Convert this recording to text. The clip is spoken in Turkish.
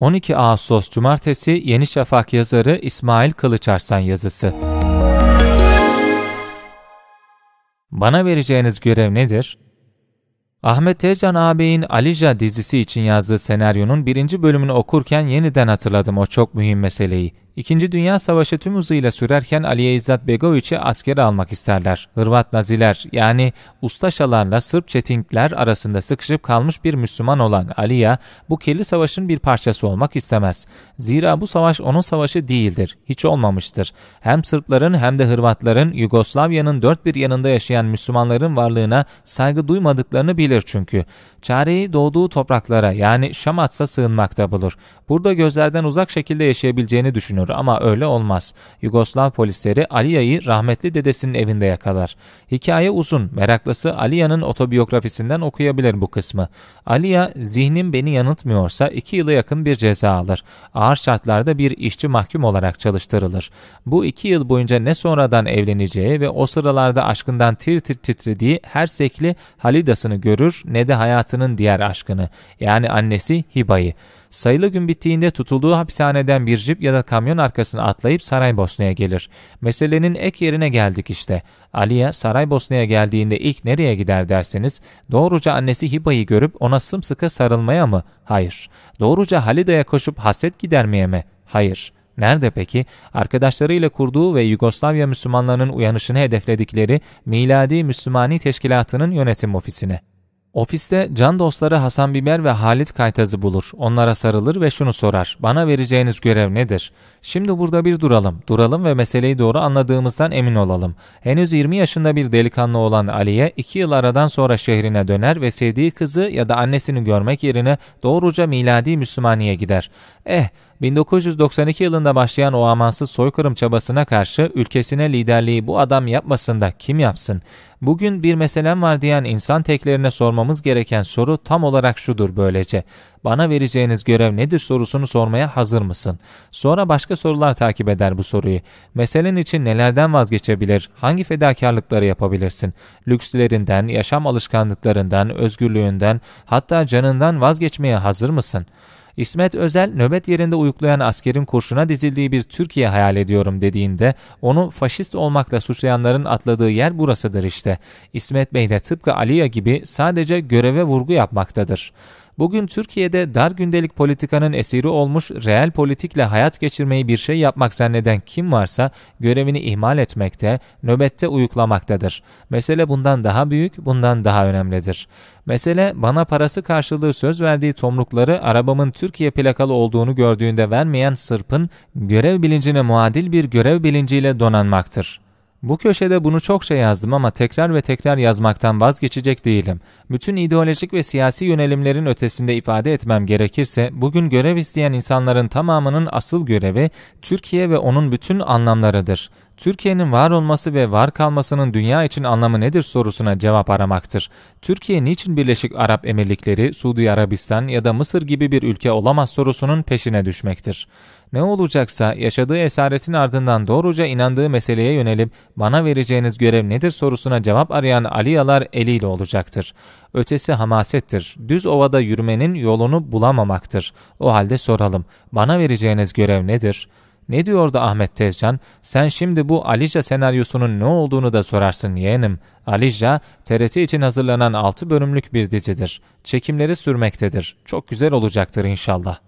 12 Ağustos Cumartesi Yeni Şafak yazarı İsmail Kılıçarslan yazısı. Bana vereceğiniz görev nedir? Ahmet Tezcan ağabeyin Alija dizisi için yazdığı senaryonun birinci bölümünü okurken yeniden hatırladım o çok mühim meseleyi. İkinci Dünya Savaşı tüm hızıyla sürerken Aliye İzzet Begoviç'i askere almak isterler. Hırvat Naziler yani Ustaşalarla Sırp Çetinkler arasında sıkışıp kalmış bir Müslüman olan Aliya bu kirli savaşın bir parçası olmak istemez. Zira bu savaş onun savaşı değildir, hiç olmamıştır. Hem Sırpların hem de Hırvatların Yugoslavya'nın dört bir yanında yaşayan Müslümanların varlığına saygı duymadıklarını bilir çünkü. Çareyi doğduğu topraklara yani Şamat'sa sığınmakta bulur. Burada gözlerden uzak şekilde yaşayabileceğini düşünür ama öyle olmaz. Yugoslav polisleri Aliya'yı rahmetli dedesinin evinde yakalar. Hikaye uzun, meraklısı Aliya'nın otobiyografisinden okuyabilir bu kısmı. Aliya, zihnim beni yanıltmıyorsa iki yıla yakın bir ceza alır. Ağır şartlarda bir işçi mahkum olarak çalıştırılır. Bu iki yıl boyunca ne sonradan evleneceği ve o sıralarda aşkından tir tir titrediği her sekli Halidas'ını görür ne de hayatının diğer aşkını yani annesi Hiba'yı. Sayılı gün bittiğinde tutulduğu hapishaneden bir jip ya da kamyon arkasına atlayıp Saraybosna'ya gelir. Meselenin ek yerine geldik işte. Aliye Saraybosna'ya geldiğinde ilk nereye gider derseniz doğruca annesi Hiba'yı görüp ona sımsıkı sarılmaya mı? Hayır. Doğruca Halida'ya koşup haset gidermeye mi? Hayır. Nerede peki? Arkadaşlarıyla kurduğu ve Yugoslavya Müslümanlarının uyanışını hedefledikleri Miladi Müslümani Teşkilatı'nın yönetim ofisine. Ofiste can dostları Hasan Biber ve Halit Kaytaz'ı bulur. Onlara sarılır ve şunu sorar. Bana vereceğiniz görev nedir? Şimdi burada bir duralım. Duralım ve meseleyi doğru anladığımızdan emin olalım. Henüz 20 yaşında bir delikanlı olan Ali'ye 2 yıl aradan sonra şehrine döner ve sevdiği kızı ya da annesini görmek yerine doğruca miladi Müslümaniye gider. Eh 1992 yılında başlayan o amansız soykırım çabasına karşı ülkesine liderliği bu adam yapmasın da kim yapsın? Bugün bir meselem var diyen insan teklerine sormamız gereken soru tam olarak şudur böylece. Bana vereceğiniz görev nedir sorusunu sormaya hazır mısın? Sonra başka sorular takip eder bu soruyu. Meselen için nelerden vazgeçebilir? Hangi fedakarlıkları yapabilirsin? Lükslerinden, yaşam alışkanlıklarından, özgürlüğünden, hatta canından vazgeçmeye hazır mısın?'' İsmet Özel nöbet yerinde uyuklayan askerin kurşuna dizildiği bir Türkiye hayal ediyorum dediğinde onu faşist olmakla suçlayanların atladığı yer burasıdır işte. İsmet Bey de tıpkı Aliya gibi sadece göreve vurgu yapmaktadır. Bugün Türkiye'de dar gündelik politikanın esiri olmuş reel politikle hayat geçirmeyi bir şey yapmak zanneden kim varsa görevini ihmal etmekte, nöbette uyuklamaktadır. Mesele bundan daha büyük, bundan daha önemlidir. Mesele bana parası karşılığı söz verdiği tomrukları arabamın Türkiye plakalı olduğunu gördüğünde vermeyen Sırp'ın görev bilincine muadil bir görev bilinciyle donanmaktır. Bu köşede bunu çokça yazdım ama tekrar ve tekrar yazmaktan vazgeçecek değilim. Bütün ideolojik ve siyasi yönelimlerin ötesinde ifade etmem gerekirse, bugün görev isteyen insanların tamamının asıl görevi Türkiye ve onun bütün anlamlarıdır. Türkiye'nin var olması ve var kalmasının dünya için anlamı nedir sorusuna cevap aramaktır. Türkiye niçin Birleşik Arap Emirlikleri, Suudi Arabistan ya da Mısır gibi bir ülke olamaz sorusunun peşine düşmektir. Ne olacaksa yaşadığı esaretin ardından doğruca inandığı meseleye yönelip bana vereceğiniz görev nedir sorusuna cevap arayan Aliyalar eliyle olacaktır. Ötesi hamasettir. Düz ovada yürümenin yolunu bulamamaktır. O halde soralım. Bana vereceğiniz görev nedir?'' Ne diyordu Ahmet Tezcan? Sen şimdi bu Alija senaryosunun ne olduğunu da sorarsın yeğenim. Alija, TRT için hazırlanan 6 bölümlük bir dizidir. Çekimleri sürmektedir. Çok güzel olacaktır inşallah.